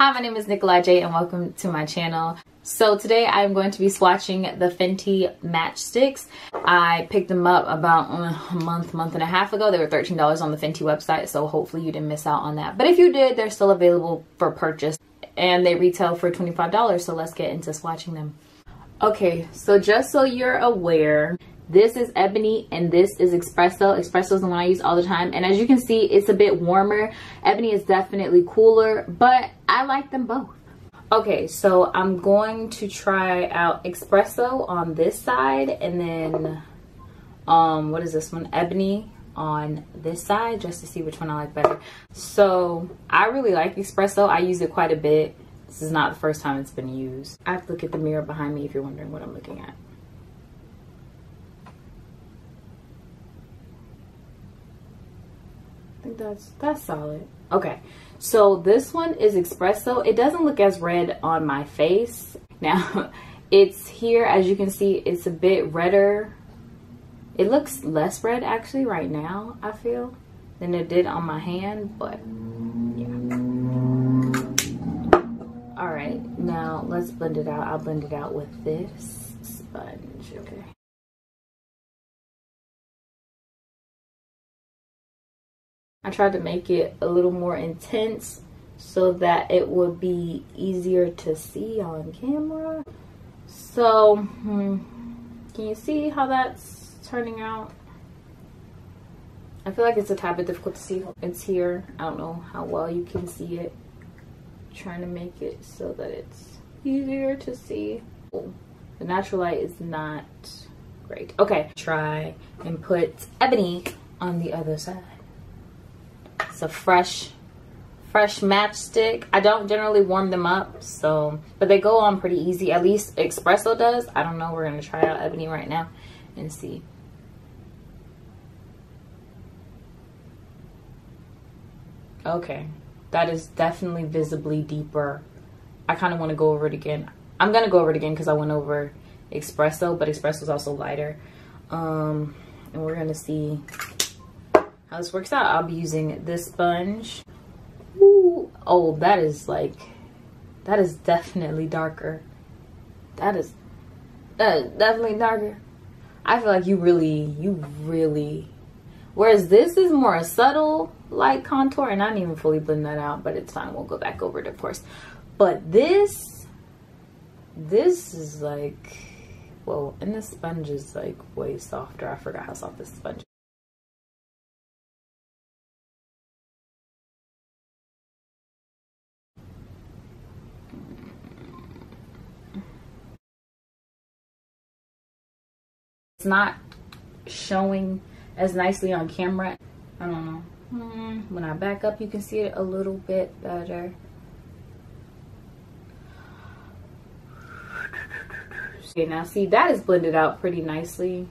Hi, my name is Nicolai J and welcome to my channel. So today I'm going to be swatching the Fenty Matchstix. I picked them up about uh, a month, month and a half ago. They were $13 on the Fenty website, so hopefully you didn't miss out on that. But if you did, they're still available for purchase and they retail for $25, so let's get into swatching them. Okay, so just so you're aware, this is Ebony and this is Espresso. Espresso is the one I use all the time. And as you can see, it's a bit warmer. Ebony is definitely cooler, but I like them both. Okay, so I'm going to try out Espresso on this side and then, um, what is this one? Ebony on this side just to see which one I like better. So I really like Espresso. I use it quite a bit. This is not the first time it's been used. I have to look at the mirror behind me if you're wondering what I'm looking at. I think that's that's solid. Okay, so this one is espresso. It doesn't look as red on my face. Now, it's here, as you can see, it's a bit redder. It looks less red actually right now, I feel, than it did on my hand, but yeah. All right, now let's blend it out. I'll blend it out with this sponge, okay. I tried to make it a little more intense so that it would be easier to see on camera. So, hmm, can you see how that's turning out? I feel like it's a tad bit difficult to see. It's here. I don't know how well you can see it. trying to make it so that it's easier to see. Oh, the natural light is not great. Okay, try and put ebony on the other side. It's a fresh, fresh matchstick. I don't generally warm them up, so, but they go on pretty easy. At least Espresso does. I don't know. We're going to try out Ebony right now and see. Okay, that is definitely visibly deeper. I kind of want to go over it again. I'm going to go over it again because I went over Espresso, but Espresso is also lighter. Um, and we're going to see how this works out. I'll be using this sponge. Ooh, oh, that is like, that is definitely darker. That is, that is definitely darker. I feel like you really, you really, whereas this is more a subtle light contour and I didn't even fully blend that out, but it's fine. We'll go back over it, of course. But this, this is like, well, and this sponge is like way softer. I forgot how soft this sponge it's not showing as nicely on camera. I don't know. Hmm, when I back up, you can see it a little bit better. Okay, now see, that is blended out pretty nicely.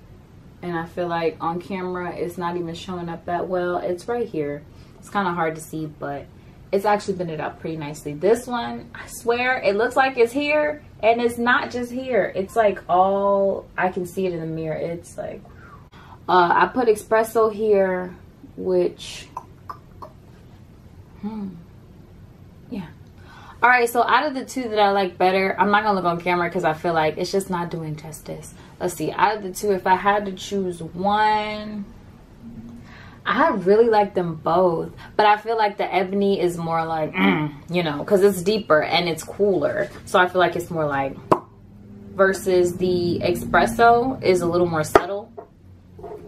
And I feel like on camera, it's not even showing up that well. It's right here. It's kind of hard to see, but it's actually blended out pretty nicely. This one, I swear, it looks like it's here and it's not just here. It's like all, I can see it in the mirror. It's like, uh, I put espresso here, which, hmm, yeah. All right, so out of the two that I like better, I'm not gonna look on camera because I feel like it's just not doing justice. Let's see, out of the two, if I had to choose one, I really like them both, but I feel like the ebony is more like, mm, you know, because it's deeper and it's cooler. So I feel like it's more like, versus the espresso is a little more subtle.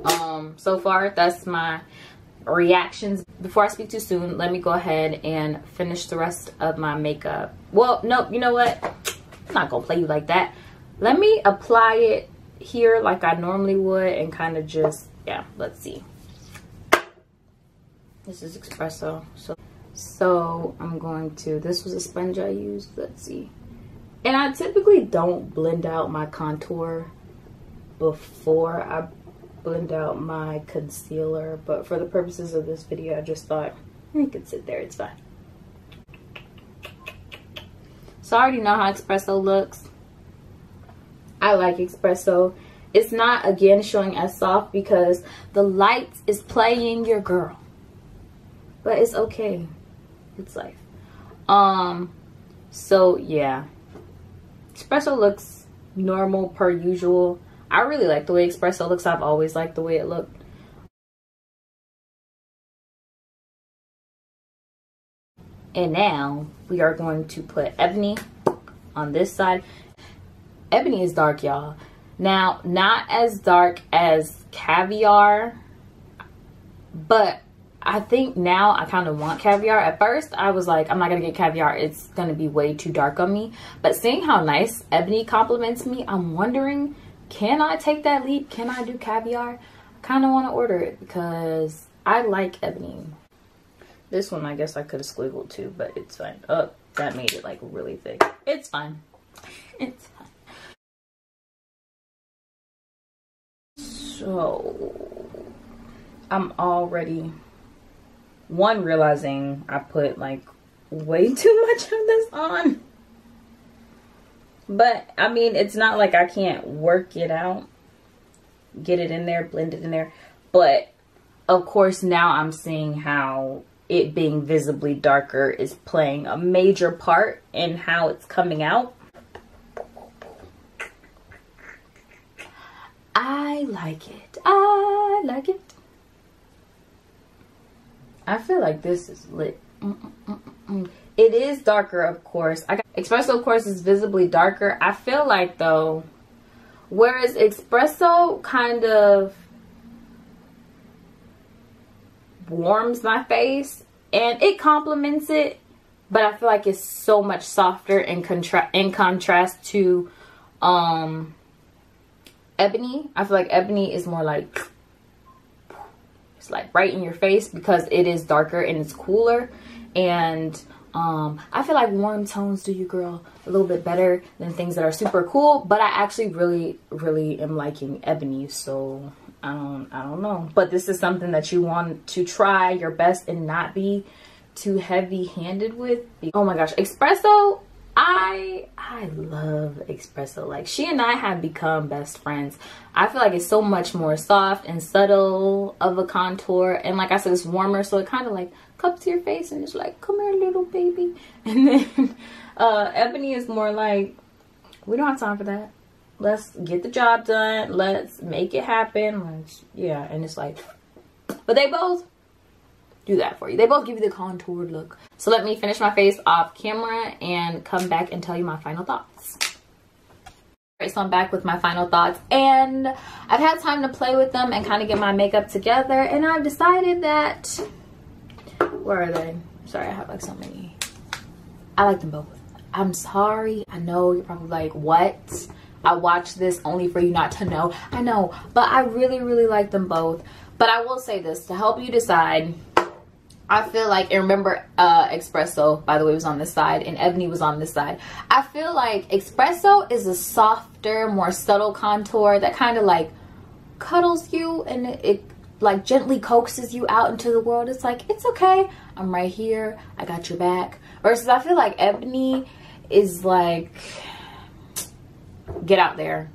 Um, so far, that's my reactions. Before I speak too soon, let me go ahead and finish the rest of my makeup. Well, no, you know what? I'm not gonna play you like that. Let me apply it here like I normally would and kind of just, yeah, let's see. This is espresso. So, so I'm going to, this was a sponge I used. Let's see. And I typically don't blend out my contour before I blend out my concealer. But for the purposes of this video, I just thought hmm, it could sit there. It's fine. So I already know how espresso looks. I like espresso. It's not, again, showing as soft because the light is playing your girl but it's okay it's life um So yeah, espresso looks normal per usual. I really like the way espresso looks. I've always liked the way it looked. And now we are going to put ebony on this side. Ebony is dark, y'all. Now, not as dark as caviar, but I think now I kind of want caviar. At first, I was like, I'm not going to get caviar. It's going to be way too dark on me. But seeing how nice ebony compliments me, I'm wondering, can I take that leap? Can I do caviar? I kind of want to order it because I like ebony. This one, I guess I could have squiggled too, but it's fine. Oh, that made it like really thick. It's fine. It's fine. So, I'm already, one, realizing I put like way too much of this on. But, I mean, it's not like I can't work it out. Get it in there, blend it in there. But, of course, now I'm seeing how it being visibly darker is playing a major part in how it's coming out. I like it. I like it. I feel like this is lit. It is darker, of course. I got, espresso, of course, is visibly darker. I feel like, though, whereas espresso kind of warms my face and it complements it but I feel like it's so much softer in contra in contrast to um ebony I feel like ebony is more like like right in your face because it is darker and it's cooler and um I feel like warm tones do you girl a little bit better than things that are super cool but I actually really really am liking ebony so I don't I don't know. But this is something that you want to try your best and not be too heavy handed with. Oh my gosh, espresso I I love espresso. Like she and I have become best friends. I feel like it's so much more soft and subtle of a contour. And like I said, it's warmer. So it kind of like cups your face and it's like, come here, little baby. And then uh, Ebony is more like, we don't have time for that let's get the job done let's make it happen let's yeah and it's like but they both do that for you. They both give you the contoured look. So let me finish my face off camera and come back and tell you my final thoughts. Alright, so I'm back with my final thoughts. And I've had time to play with them and kind of get my makeup together and I've decided that where are they? Sorry I have like so many. I like them both. I'm sorry. I know you're probably like what? I watched this only for you not to know. I know, but I really, really like them both. But I will say this to help you decide. I feel like, and remember, uh, Espresso, by the way, was on this side, and Ebony was on this side. I feel like Espresso is a softer, more subtle contour that kind of like cuddles you and it, it like gently coaxes you out into the world. It's like, it's okay. I'm right here. I got your back. Versus I feel like Ebony is like get out there.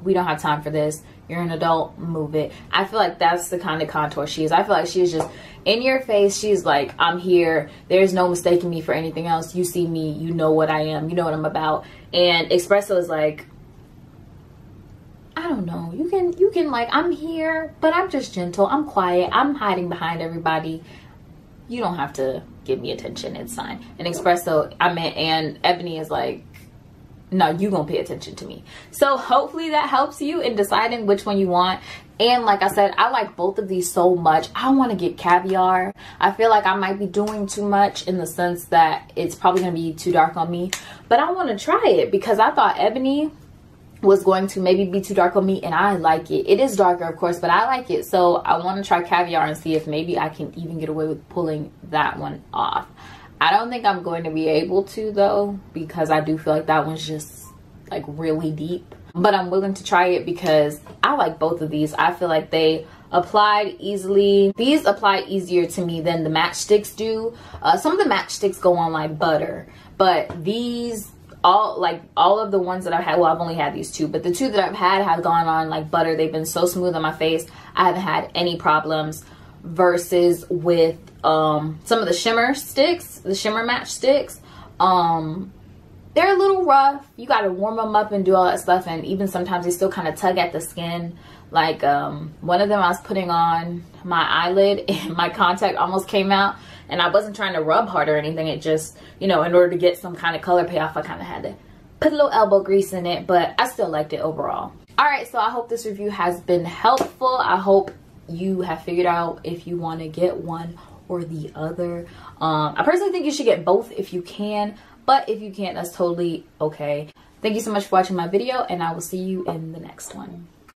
We don't have time for this. You're an adult, move it. I feel like that's the kind of contour she is. I feel like she's just in your face. She's like, I'm here. There's no mistaking me for anything else. You see me, you know what I am, you know what I'm about. And Espresso is like, I don't know. You can you can like I'm here, but I'm just gentle. I'm quiet. I'm hiding behind everybody. You don't have to give me attention. It's fine. And Espresso, I mean, and Ebony is like, no, you gonna pay attention to me. So hopefully that helps you in deciding which one you want. And like I said, I like both of these so much. I want to get caviar. I feel like I might be doing too much in the sense that it's probably going to be too dark on me. But I want to try it because I thought ebony was going to maybe be too dark on me and I like it. It is darker, of course, but I like it. So I want to try caviar and see if maybe I can even get away with pulling that one off. I don't think I'm going to be able to though because I do feel like that one's just like really deep. But I'm willing to try it because I like both of these. I feel like they applied easily. These apply easier to me than the matchsticks do. Uh, some of the matchsticks go on like butter, but these all like all of the ones that I've had, well, I've only had these two, but the two that I've had have gone on like butter. They've been so smooth on my face. I haven't had any problems versus with um, some of the shimmer sticks, the shimmer match sticks. Um, they're a little rough. You got to warm them up and do all that stuff. And even sometimes they still kind of tug at the skin. Like um, one of them I was putting on my eyelid and my contact almost came out. And I wasn't trying to rub hard or anything. It just, you know, in order to get some kind of color payoff, I kind of had to put a little elbow grease in it. But I still liked it overall. All right, so I hope this review has been helpful. I hope you have figured out if you want to get one or the other. Um, I personally think you should get both if you can. But if you can't, that's totally okay. Thank you so much for watching my video and I will see you in the next one.